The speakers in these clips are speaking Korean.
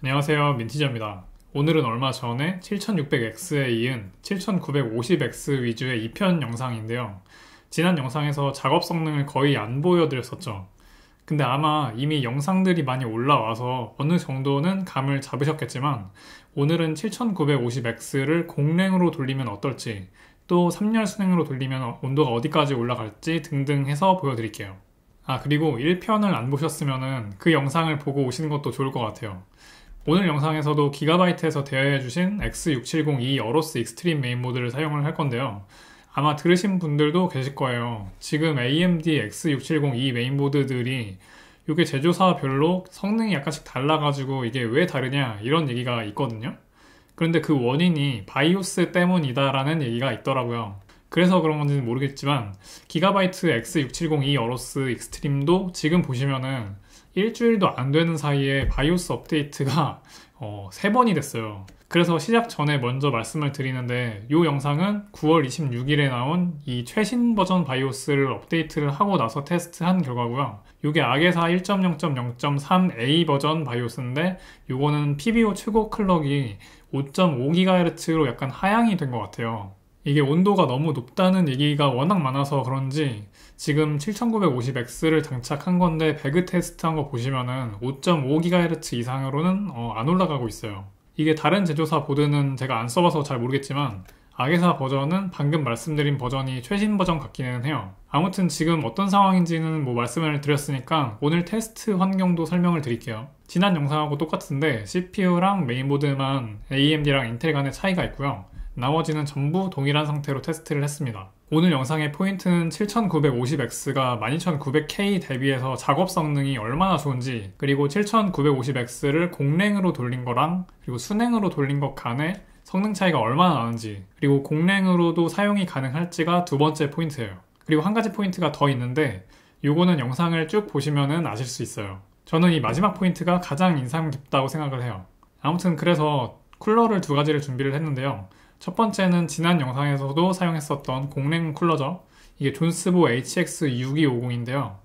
안녕하세요. 민티저입니다. 오늘은 얼마 전에 7600X에 이은 7950X 위주의 2편 영상인데요. 지난 영상에서 작업 성능을 거의 안 보여드렸었죠. 근데 아마 이미 영상들이 많이 올라와서 어느 정도는 감을 잡으셨겠지만 오늘은 7950X를 공랭으로 돌리면 어떨지 또 3열 순행으로 돌리면 온도가 어디까지 올라갈지 등등 해서 보여드릴게요. 아 그리고 1편을 안 보셨으면 그 영상을 보고 오시는 것도 좋을 것 같아요 오늘 영상에서도 기가바이트에서 대여해주신 X670E AORUS XTREME 메인보드를 사용을 할 건데요. 아마 들으신 분들도 계실 거예요. 지금 AMD X670E 메인보드들이 이게 제조사별로 성능이 약간씩 달라가지고 이게 왜 다르냐 이런 얘기가 있거든요. 그런데 그 원인이 바이오스 때문이다라는 얘기가 있더라고요. 그래서 그런 건지는 모르겠지만 기가바이트 X670E AORUS XTREME도 지금 보시면은 일주일도 안 되는 사이에 바이오스 업데이트가 어, 3번이 됐어요. 그래서 시작 전에 먼저 말씀을 드리는데 이 영상은 9월 26일에 나온 이 최신 버전 바이오스를 업데이트를 하고 나서 테스트한 결과고요. 이게 AGESA 1.0.0.3A 버전 바이오스인데 이거는 PBO 최고 클럭이 5.5GHz로 약간 하향이 된 것 같아요. 이게 온도가 너무 높다는 얘기가 워낙 많아서 그런지 지금 7950X를 장착한 건데 배그 테스트한 거 보시면은 5.5GHz 이상으로는 어, 안 올라가고 있어요. 이게 다른 제조사 보드는 제가 안 써봐서 잘 모르겠지만 악의사 버전은 방금 말씀드린 버전이 최신 버전 같기는 해요. 아무튼 지금 어떤 상황인지는 뭐 말씀을 드렸으니까 오늘 테스트 환경도 설명을 드릴게요. 지난 영상하고 똑같은데 CPU랑 메인보드만 AMD랑 인텔 간의 차이가 있고요. 나머지는 전부 동일한 상태로 테스트를 했습니다. 오늘 영상의 포인트는 7950X가 12900K 대비해서 작업 성능이 얼마나 좋은지 그리고 7950X를 공랭으로 돌린 거랑 그리고 수랭으로 돌린 것 간의 성능 차이가 얼마나 나는지 그리고 공랭으로도 사용이 가능할지가 두 번째 포인트예요. 그리고 한 가지 포인트가 더 있는데 요거는 영상을 쭉 보시면 아실 수 있어요. 저는 이 마지막 포인트가 가장 인상 깊다고 생각을 해요. 아무튼 그래서 쿨러를 두 가지를 준비를 했는데요. 첫 번째는 지난 영상에서도 사용했었던 공랭 쿨러죠. 이게 존스보 HX6250인데요.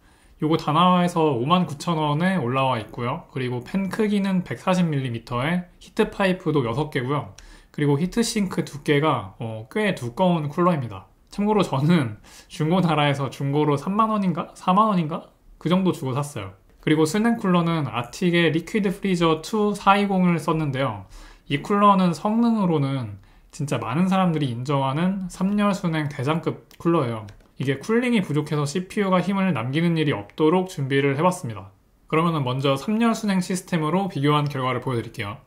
요거 다나와에서 59,000원에 올라와 있고요. 그리고 팬 크기는 140mm에 heat pipe도 6개고요. 그리고 heatsink 두께가 어, 꽤 두꺼운 쿨러입니다. 참고로 저는 중고나라에서 중고로 3만원인가? 4만원인가? 그 정도 주고 샀어요. 그리고 수랭 쿨러는 Arctic의 Liquid Freezer 2 420을 썼는데요. 이 쿨러는 성능으로는 진짜 많은 사람들이 인정하는 3열 수랭 대장급 쿨러예요. 이게 쿨링이 부족해서 CPU가 힘을 남기는 일이 없도록 준비를 해봤습니다. 그러면 먼저 3열 수랭 시스템으로 비교한 결과를 보여드릴게요.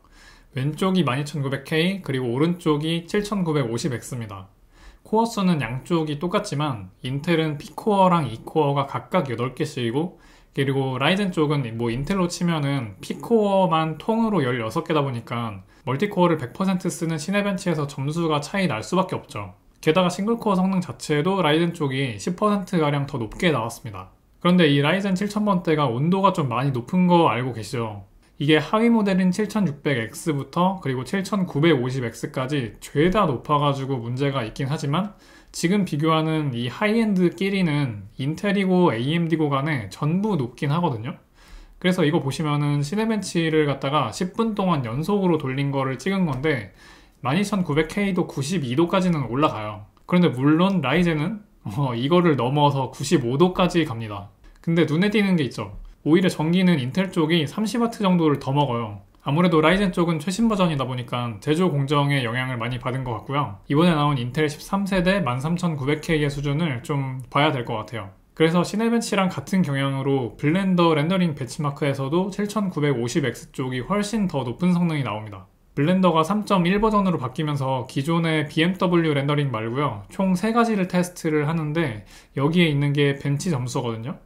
왼쪽이 12900K 그리고 오른쪽이 7950X입니다. 코어 수는 양쪽이 똑같지만 인텔은 P코어랑 E코어가 각각 8개씩이고 그리고 라이젠 쪽은 뭐 인텔로 치면은 P코어만 통으로 16개다 보니까 멀티코어를 100% 쓰는 시네벤치에서 점수가 차이 날 수밖에 없죠. 게다가 싱글코어 성능 자체도 라이젠 쪽이 10%가량 더 높게 나왔습니다. 그런데 이 라이젠 7000번대가 온도가 좀 많이 높은 거 알고 계시죠? 이게 하위 모델인 7600X부터 그리고 7950X까지 죄다 높아가지고 문제가 있긴 하지만 지금 비교하는 이 high-end끼리는 인텔이고 AMD고 간에 전부 높긴 하거든요. 그래서 이거 보시면은 시네벤치를 갖다가 10분 동안 연속으로 돌린 거를 찍은 건데 12900K도 92도까지는 올라가요. 그런데 물론 라이젠은 어, 이거를 넘어서 95도까지 갑니다. 근데 눈에 띄는 게 있죠. 오히려 전기는 인텔 쪽이 30W 정도를 더 먹어요. 아무래도 라이젠 쪽은 최신 버전이다 보니까 제조 공정에 영향을 많이 받은 것 같고요. 이번에 나온 인텔 13세대 13900K의 수준을 좀 봐야 될 것 같아요. 그래서 시네벤치랑 같은 경향으로 블렌더 렌더링 벤치마크에서도 7950X 쪽이 훨씬 더 높은 성능이 나옵니다. Blender가 3.1 버전으로 바뀌면서 기존의 BMW 렌더링 말고요. 총 3가지를 테스트를 하는데 여기에 있는 게 벤치 점수거든요.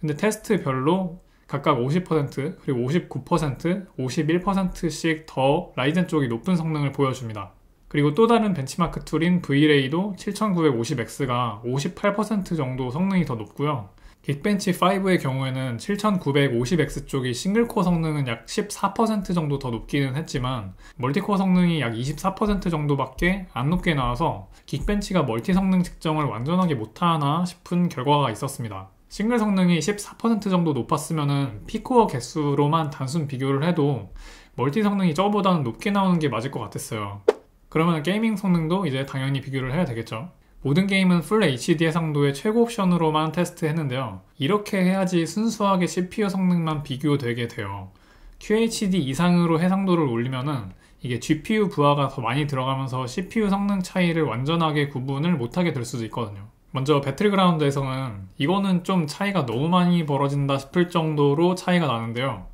근데 테스트별로 각각 50% 그리고 59%, 51%씩 더 Ryzen 쪽이 높은 성능을 보여줍니다. 그리고 또 다른 벤치마크 툴인 V-Ray도 7950X가 58% 정도 성능이 더 높고요. Geekbench 5의 경우에는 7950X 쪽이 single core 성능은 약 14% 정도 더 높기는 했지만 multi core 성능이 약 24% 정도밖에 안 높게 나와서 Geekbench가 멀티 성능 측정을 완전하게 못하나 싶은 결과가 있었습니다. 싱글 성능이 14% 정도 높았으면 P코어 개수로만 단순 비교를 해도 멀티 성능이 저거보다는 높게 나오는 게 맞을 것 같았어요. 그러면 게이밍 성능도 이제 당연히 비교를 해야 되겠죠. 모든 게임은 풀 HD 해상도의 최고 옵션으로만 테스트했는데요. 이렇게 해야지 순수하게 CPU 성능만 비교되게 돼요. QHD 이상으로 해상도를 올리면은 이게 GPU 부하가 더 많이 들어가면서 CPU 성능 차이를 완전하게 구분을 못하게 될 수도 있거든요. 먼저 배틀그라운드에서는 이거는 좀 차이가 너무 많이 벌어진다 싶을 정도로 차이가 나는데요.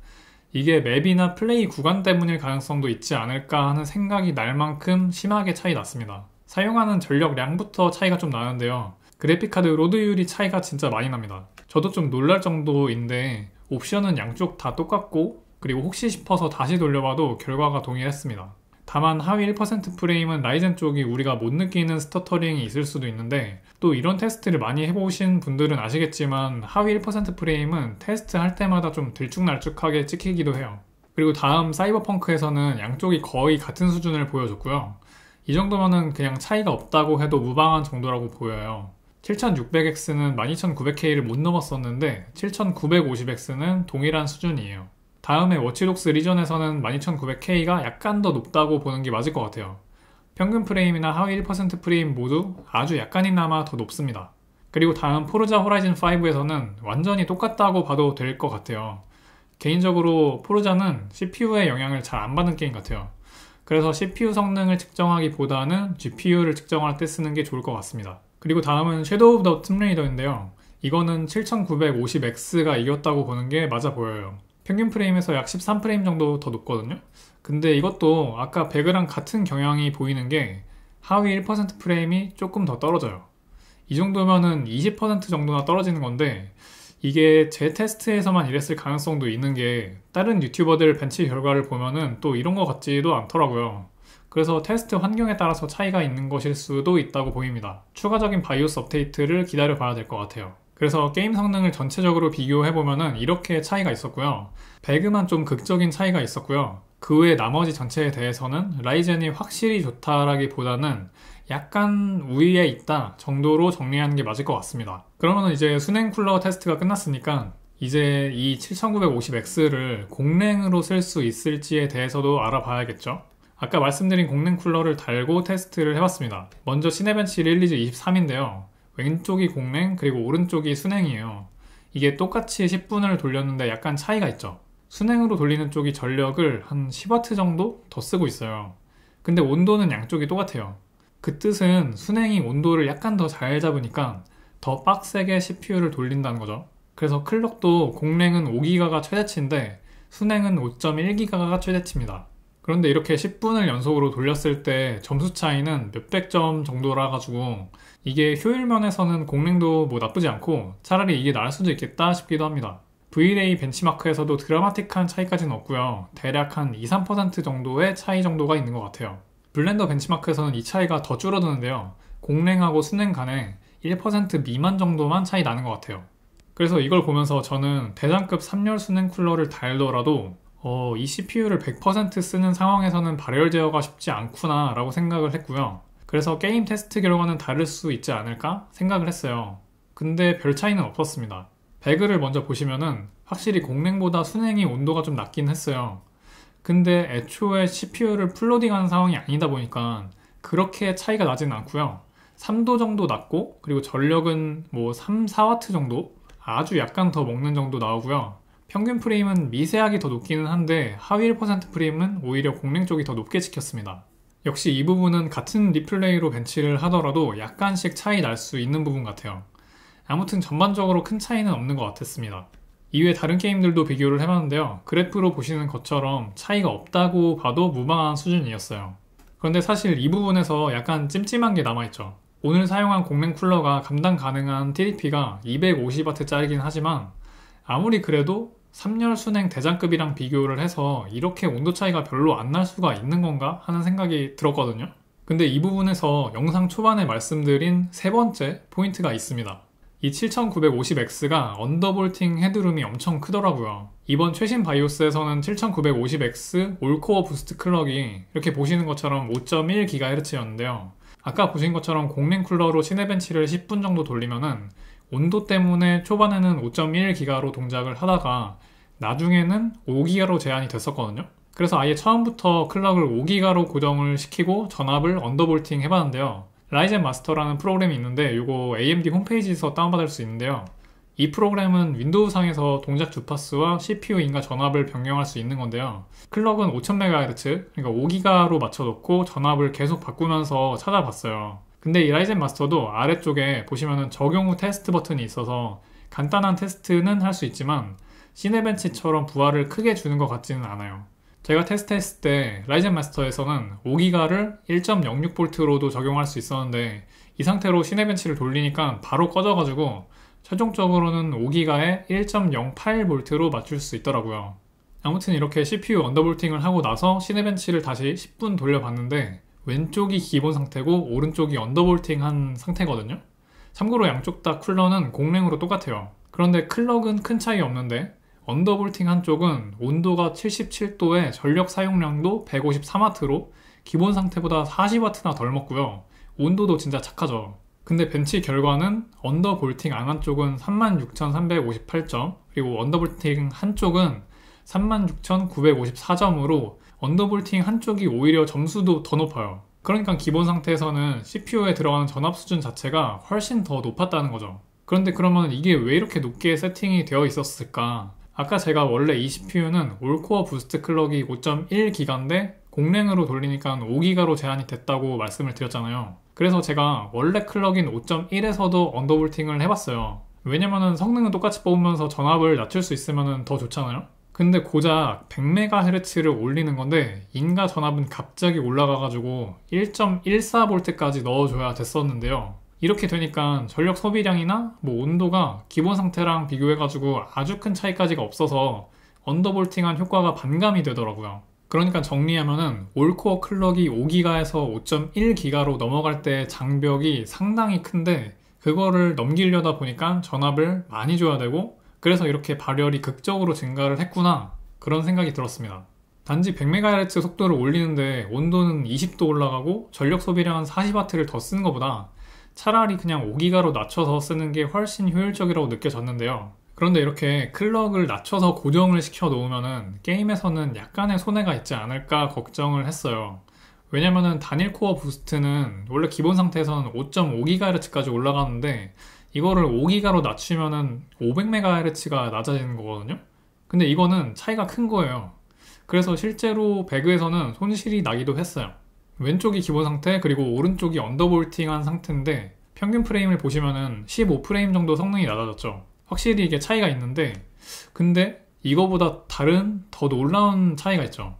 이게 맵이나 플레이 구간 때문일 가능성도 있지 않을까 하는 생각이 날 만큼 심하게 차이 났습니다. 사용하는 전력량부터 차이가 좀 나는데요. 그래픽카드 load율이 차이가 진짜 많이 납니다. 저도 좀 놀랄 정도인데 옵션은 양쪽 다 똑같고 그리고 혹시 싶어서 다시 돌려봐도 결과가 동일했습니다. 다만 하위 1% 프레임은 Ryzen 쪽이 우리가 못 느끼는 stuttering이 있을 수도 있는데 또 이런 테스트를 많이 해보신 분들은 아시겠지만 하위 1% 프레임은 테스트 할 때마다 좀 들쭉날쭉하게 찍히기도 해요. 그리고 다음 Cyberpunk에서는 양쪽이 거의 같은 수준을 보여줬고요. 이 정도면은 그냥 차이가 없다고 해도 무방한 정도라고 보여요. 7600X는 12900K를 못 넘었었는데 7950X는 동일한 수준이에요. 다음에 Watch Dogs Legion에서는 12900K가 약간 더 높다고 보는 게 맞을 것 같아요. 평균 프레임이나 하위 1% 프레임 모두 아주 약간이나마 더 높습니다. 그리고 다음 Forza Horizon 5에서는 완전히 똑같다고 봐도 될 것 같아요. 개인적으로 Forza는 CPU의 영향을 잘 안 받는 게임 같아요. 그래서 CPU 성능을 측정하기보다는 GPU를 측정할 때 쓰는 게 좋을 것 같습니다. 그리고 다음은 Shadow of the Tomb Raider인데요. 이거는 7950X가 이겼다고 보는 게 맞아 보여요. 평균 프레임에서 약 13프레임 정도 더 높거든요. 근데 이것도 아까 배그랑 같은 경향이 보이는 게 하위 1% 프레임이 조금 더 떨어져요. 이 정도면은 20% 정도나 떨어지는 건데 이게 제 테스트에서만 이랬을 가능성도 있는 게 다른 유튜버들 벤치 결과를 보면은 또 이런 것 같지도 않더라고요. 그래서 테스트 환경에 따라서 차이가 있는 것일 수도 있다고 보입니다. 추가적인 바이오스 업데이트를 기다려 봐야 될 것 같아요. 그래서 게임 성능을 전체적으로 비교해보면은 이렇게 차이가 있었고요. 배그만 좀 극적인 차이가 있었고요. 그 외 나머지 전체에 대해서는 Ryzen이 확실히 좋다라기보다는 약간 우위에 있다 정도로 정리하는 게 맞을 것 같습니다. 그러면 이제 수랭 쿨러 테스트가 끝났으니까 이제 이 7950X를 공랭으로 쓸 수 있을지에 대해서도 알아봐야겠죠. 아까 말씀드린 공랭 쿨러를 달고 테스트를 해봤습니다. 먼저 Cinebench release 23인데요. 왼쪽이 공랭 그리고 오른쪽이 수랭이에요. 이게 똑같이 10분을 돌렸는데 약간 차이가 있죠. 수랭으로 돌리는 쪽이 전력을 한 10W 정도 더 쓰고 있어요. 근데 온도는 양쪽이 똑같아요. 그 뜻은 수랭이 온도를 약간 더 잘 잡으니까 더 빡세게 CPU를 돌린다는 거죠. 그래서 클럭도 공랭은 5기가가 최대치인데 순행은 5.1기가가 최대치입니다. 그런데 이렇게 10분을 연속으로 돌렸을 때 점수 차이는 몇백 점 정도라 가지고 이게 효율 면에서는 공랭도 뭐 나쁘지 않고 차라리 이게 나을 수도 있겠다 싶기도 합니다. VLA 벤치마크에서도 드라마틱한 차이까지는 없고요. 대략 한 2, 3% 정도의 차이 정도가 있는 것 같아요. 블렌더 벤치마크에서는 이 차이가 더 줄어드는데요. 공랭하고 순행 간에 1% 미만 정도만 차이 나는 것 같아요. 그래서 이걸 보면서 저는 대장급 3열 순행 쿨러를 달더라도 어, 이 CPU를 100% 쓰는 상황에서는 발열 제어가 쉽지 않구나 라고 생각을 했고요. 그래서 게임 테스트 결과는 다를 수 있지 않을까 생각을 했어요. 근데 별 차이는 없었습니다. 배그를 먼저 보시면은 확실히 공랭보다 순행이 온도가 좀 낮긴 했어요. 근데 애초에 CPU를 풀로딩하는 상황이 아니다 보니까 그렇게 차이가 나진 않고요. 3도 정도 낮고 그리고 전력은 뭐 3, 4W 정도 아주 약간 더 먹는 정도 나오고요. 평균 프레임은 미세하게 더 높기는 한데 하위 1% 프레임은 오히려 공랭 쪽이 더 높게 찍혔습니다. 역시 이 부분은 같은 리플레이로 벤치를 하더라도 약간씩 차이 날 수 있는 부분 같아요. 아무튼 전반적으로 큰 차이는 없는 것 같았습니다. 이외 다른 게임들도 비교를 해봤는데요. 그래프로 보시는 것처럼 차이가 없다고 봐도 무방한 수준이었어요. 그런데 사실 이 부분에서 약간 찜찜한 게 남아있죠. 오늘 사용한 공랭 쿨러가 감당 가능한 TDP가 250W짜리긴 하지만 아무리 그래도 3열 수랭 대장급이랑 비교를 해서 이렇게 온도 차이가 별로 안 날 수가 있는 건가 하는 생각이 들었거든요. 근데 이 부분에서 영상 초반에 말씀드린 세 번째 포인트가 있습니다. 이 7950X가 undervolting headroom이 엄청 크더라고요. 이번 최신 바이오스에서는 7950X all-core boost clock이 이렇게 보시는 것처럼 5.1GHz였는데요. 아까 보신 것처럼 공랭 쿨러로 Cinebench를 10분 정도 돌리면은 온도 때문에 초반에는 5.1기가로 동작을 하다가 나중에는 5기가로 제한이 됐었거든요. 그래서 아예 처음부터 clock을 5기가로 고정을 시키고 전압을 undervolting 해봤는데요. Ryzen Master라는 프로그램이 있는데 이거 AMD 홈페이지에서 다운받을 수 있는데요. 이 프로그램은 윈도우 상에서 동작 주파수와 CPU 인가 전압을 변경할 수 있는 건데요. clock은 5000MHz, 그러니까 5기가로 맞춰놓고 전압을 계속 바꾸면서 찾아봤어요. 근데 이 Ryzen Master도 아래쪽에 보시면은 적용 후 테스트 버튼이 있어서 간단한 테스트는 할 수 있지만 Cinebench처럼 부하를 크게 주는 것 같지는 않아요. 제가 테스트했을 때 Ryzen Master에서는 5기가를 1.06V로도 적용할 수 있었는데 이 상태로 Cinebench를 돌리니까 바로 꺼져가지고 최종적으로는 5기가에 1.08V로 맞출 수 있더라고요. 아무튼 이렇게 CPU 언더볼팅을 하고 나서 Cinebench를 다시 10분 돌려봤는데 왼쪽이 기본 상태고 오른쪽이 undervolting 한 상태거든요. 참고로 양쪽 다 쿨러는 공랭으로 똑같아요. 그런데 clock은 큰 차이 없는데 undervolting 한쪽은 온도가 77도에 전력 사용량도 153W로 기본 상태보다 40W나 덜 먹고요. 온도도 진짜 착하죠. 근데 벤치 결과는 undervolting 안 한쪽은 36,358점, 그리고 undervolting 한쪽은 36,954점으로 undervolting 한쪽이 오히려 점수도 더 높아요. 그러니까 기본 상태에서는 CPU에 들어가는 전압 수준 자체가 훨씬 더 높았다는 거죠. 그런데 그러면 이게 왜 이렇게 높게 세팅이 되어 있었을까? 아까 제가 원래 이 CPU는 all core boost clock이 5.1기가인데 공랭으로 돌리니까 5기가로 제한이 됐다고 말씀을 드렸잖아요. 그래서 제가 원래 clock인 5.1에서도 undervolting을 해봤어요. 왜냐면은 성능은 똑같이 뽑으면서 전압을 낮출 수 있으면 더 좋잖아요. 근데 고작 100MHz를 올리는 건데 인가 전압은 갑자기 올라가가지고 1.14V까지 넣어줘야 됐었는데요. 이렇게 되니까 전력 소비량이나 뭐 온도가 기본 상태랑 비교해가지고 아주 큰 차이까지가 없어서 언더볼팅한 효과가 반감이 되더라고요. 그러니까 정리하면은 올코어 클럭이 5기가에서 5.1기가로 넘어갈 때 장벽이 상당히 큰데 그거를 넘기려다 보니까 전압을 많이 줘야 되고 그래서 이렇게 발열이 극적으로 증가를 했구나 그런 생각이 들었습니다. 단지 100MHz 속도를 올리는데 온도는 20도 올라가고 전력 소비량은 40W를 더 쓰는 것보다 차라리 그냥 5기가로 낮춰서 쓰는 게 훨씬 효율적이라고 느껴졌는데요. 그런데 이렇게 클럭을 낮춰서 고정을 시켜 놓으면은 게임에서는 약간의 손해가 있지 않을까 걱정을 했어요. 왜냐면은 단일 코어 부스트는 원래 기본 상태에서는 5.5GHz까지 올라가는데 이거를 5기가로 낮추면은 500MHz가 낮아지는 거거든요. 근데 이거는 차이가 큰 거예요. 그래서 실제로 배그에서는 손실이 나기도 했어요. 왼쪽이 기본 상태 그리고 오른쪽이 undervolting한 상태인데 평균 프레임을 보시면은 15프레임 정도 성능이 낮아졌죠 확실히 이게 차이가 있는데 근데 이거보다 다른 더 놀라운 차이가 있죠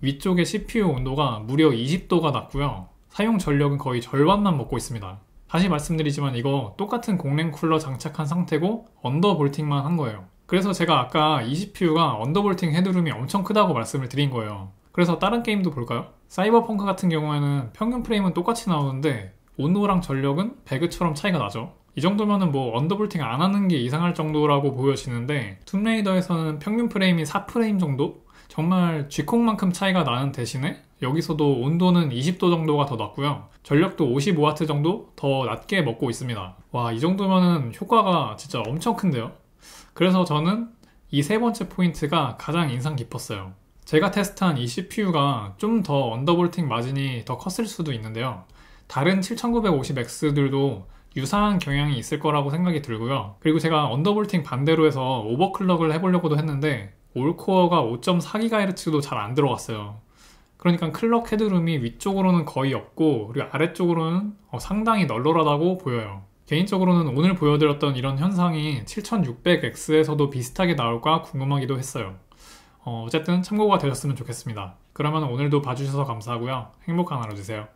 위쪽의 CPU 온도가 무려 20도가 낮고요 사용 전력은 거의 절반만 먹고 있습니다 다시 말씀드리지만 이거 똑같은 공랭 쿨러 장착한 상태고 undervolting만 한 거예요 그래서 제가 아까 이 CPU가 undervolting headroom이 엄청 크다고 말씀을 드린 거예요 그래서 다른 게임도 볼까요? 사이버펑크 같은 경우에는 평균 프레임은 똑같이 나오는데 온도랑 전력은 배그처럼 차이가 나죠. 이 정도면은 뭐 언더볼팅 안 하는 게 이상할 정도라고 보여지는데 툼레이더에서는 평균 프레임이 4프레임 정도? 정말 쥐콩만큼 차이가 나는 대신에 여기서도 온도는 20도 정도가 더 낮고요. 전력도 55W 정도 더 낮게 먹고 있습니다. 와, 이 정도면은 효과가 진짜 엄청 큰데요? 그래서 저는 이 세 번째 포인트가 가장 인상 깊었어요. 제가 테스트한 이 CPU가 좀 더 undervolting 마진이 더 컸을 수도 있는데요. 다른 7950X들도 유사한 경향이 있을 거라고 생각이 들고요. 그리고 제가 undervolting 반대로 해서 overclock을 해보려고도 했는데 올코어가 5.4GHz도 잘 안 들어갔어요. 그러니까 clock headroom이 위쪽으로는 거의 없고 그리고 아래쪽으로는 어, 상당히 널널하다고 보여요. 개인적으로는 오늘 보여드렸던 이런 현상이 7600X에서도 비슷하게 나올까 궁금하기도 했어요. 어, 어쨌든 참고가 되셨으면 좋겠습니다. 그러면 오늘도 봐주셔서 감사하고요. 행복한 하루 되세요.